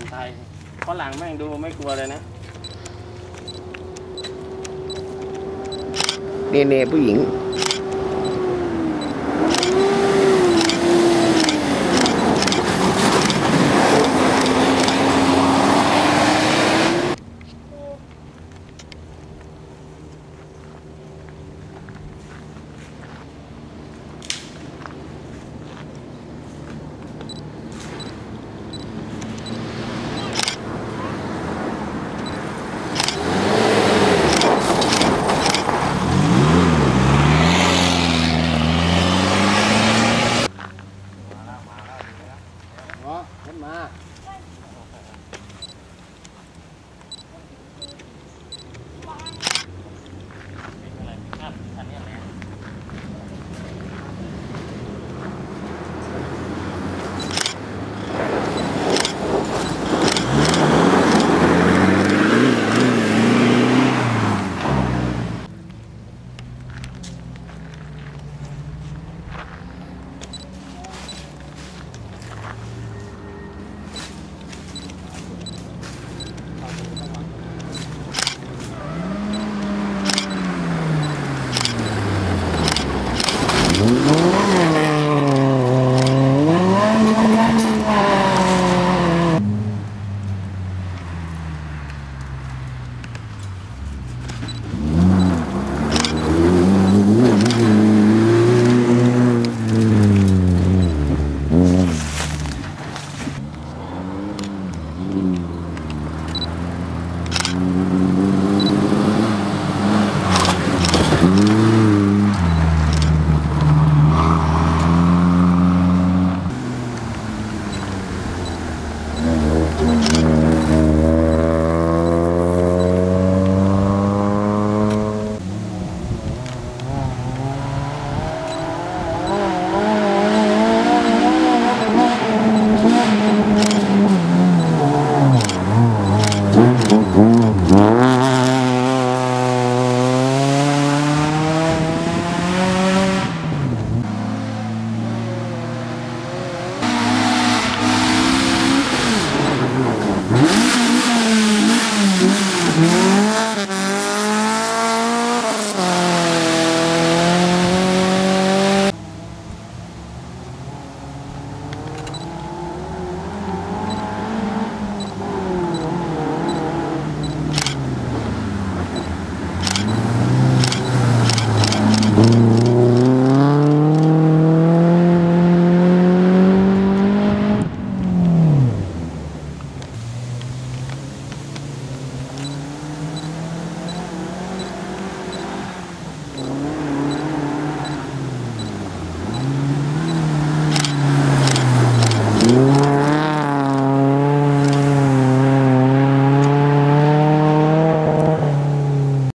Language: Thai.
คนไทยฝรั่งแม่งดูไม่กลัวเลยนะเนเน่ผู้หญิง đó, đánh mà